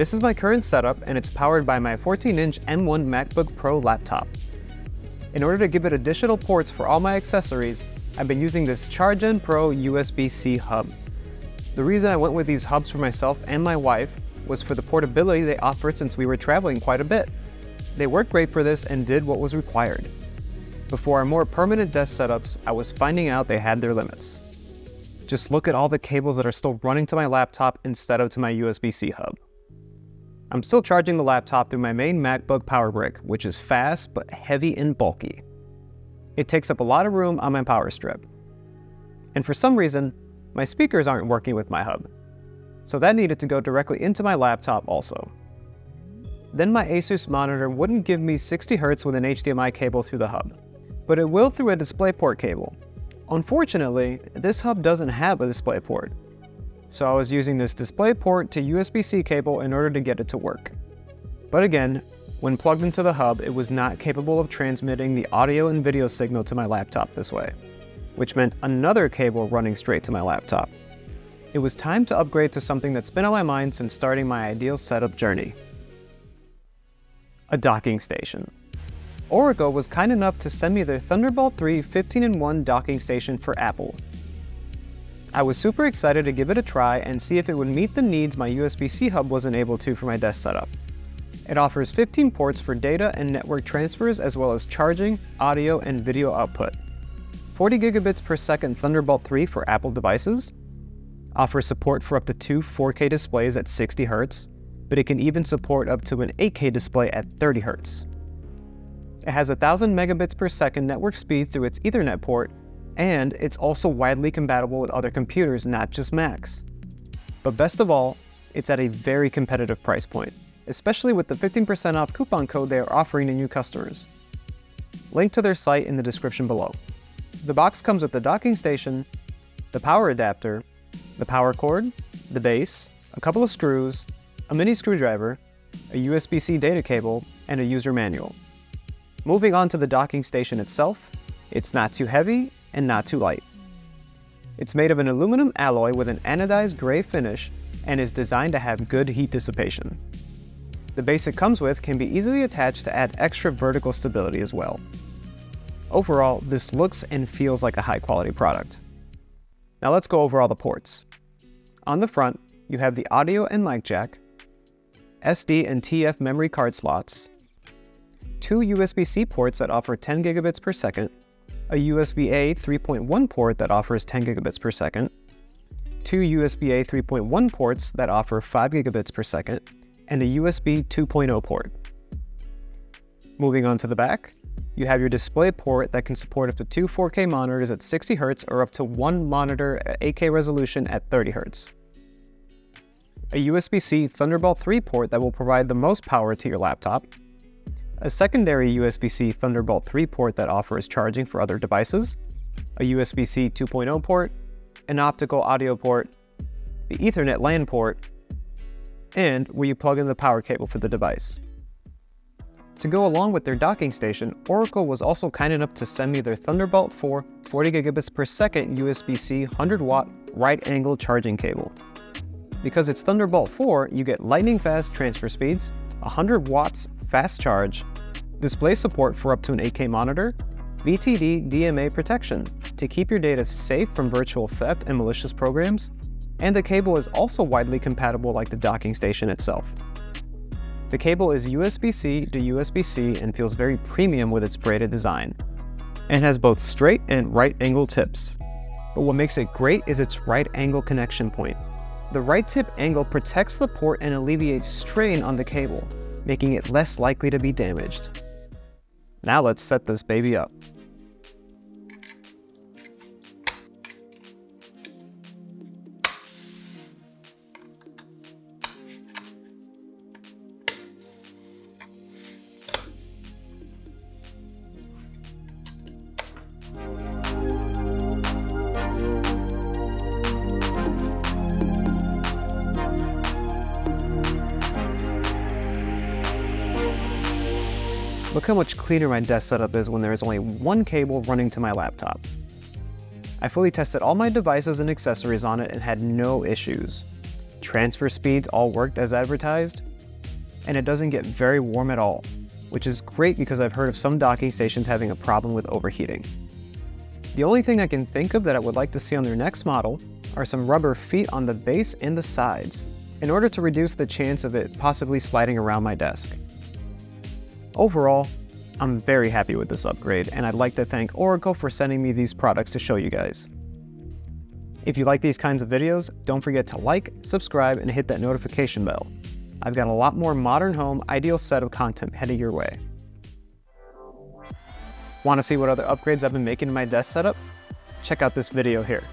This is my current setup and it's powered by my 14-inch M1 MacBook Pro laptop. In order to give it additional ports for all my accessories, I've been using this ChargeN Pro USB-C hub. The reason I went with these hubs for myself and my wife was for the portability they offered since we were traveling quite a bit. They worked great for this and did what was required. Before our more permanent desk setups, I was finding out they had their limits. Just look at all the cables that are still running to my laptop instead of to my USB-C hub. I'm still charging the laptop through my main MacBook power brick, which is fast but heavy and bulky. It takes up a lot of room on my power strip. And for some reason, my speakers aren't working with my hub. So that needed to go directly into my laptop also. Then my Asus monitor wouldn't give me 60Hz with an HDMI cable through the hub, but it will through a DisplayPort cable. Unfortunately, this hub doesn't have a DisplayPort, so I was using this DisplayPort to USB-C cable in order to get it to work. But again, when plugged into the hub, it was not capable of transmitting the audio and video signal to my laptop this way, which meant another cable running straight to my laptop. It was time to upgrade to something that's been on my mind since starting my ideal setup journey. A docking station. Orico was kind enough to send me their Thunderbolt 3 15-in-1 docking station for Apple, I was super excited to give it a try and see if it would meet the needs my USB-C hub wasn't able to for my desk setup. It offers 15 ports for data and network transfers as well as charging, audio, and video output. 40 gigabits per second Thunderbolt 3 for Apple devices, offers support for up to two 4K displays at 60 Hz, but it can even support up to an 8K display at 30 Hz. It has 1000 megabits per second network speed through its Ethernet port and it's also widely compatible with other computers, not just Macs. But best of all, it's at a very competitive price point, especially with the 15% off coupon code they are offering to new customers. Link to their site in the description below. The box comes with the docking station, the power adapter, the power cord, the base, a couple of screws, a mini screwdriver, a USB-C data cable, and a user manual. Moving on to the docking station itself, it's not too heavy and not too light. It's made of an aluminum alloy with an anodized gray finish and is designed to have good heat dissipation. The base it comes with can be easily attached to add extra vertical stability as well. Overall, this looks and feels like a high quality product. Now let's go over all the ports. On the front, you have the audio and mic jack, SD and TF memory card slots, two USB-C ports that offer 10 gigabits per second, a USB-A 3.1 port that offers 10 gigabits per second, two USB-A 3.1 ports that offer 5 gigabits per second, and a USB 2.0 port. Moving on to the back, you have your display port that can support up to two 4K monitors at 60 Hz or up to one monitor at 8K resolution at 30 Hz. A USB-C Thunderbolt 3 port that will provide the most power to your laptop, a secondary USB-C Thunderbolt 3 port that offers charging for other devices, a USB-C 2.0 port, an optical audio port, the Ethernet LAN port, and where you plug in the power cable for the device. To go along with their docking station, Orico was also kind enough to send me their Thunderbolt 4 40 gigabits per second USB-C 100 watt right angle charging cable. Because it's Thunderbolt 4, you get lightning fast transfer speeds, 100 watts fast charge, display support for up to an 8K monitor, VTD DMA protection to keep your data safe from virtual theft and malicious programs, and the cable is also widely compatible like the docking station itself. The cable is USB-C to USB-C and feels very premium with its braided design, and has both straight and right angle tips. But what makes it great is its right angle connection point. The right tip angle protects the port and alleviates strain on the cable, making it less likely to be damaged. Now let's set this baby up. Look how much cleaner my desk setup is when there is only one cable running to my laptop. I fully tested all my devices and accessories on it and had no issues. transfer speeds all worked as advertised, and it doesn't get very warm at all, which is great because I've heard of some docking stations having a problem with overheating. The only thing I can think of that I would like to see on their next model are some rubber feet on the base and the sides, in order to reduce the chance of it possibly sliding around my desk. Overall, I'm very happy with this upgrade, and I'd like to thank Orico for sending me these products to show you guys. If you like these kinds of videos, don't forget to like, subscribe, and hit that notification bell. I've got a lot more modern home ideal set of content headed your way. Want to see what other upgrades I've been making to my desk setup? Check out this video here.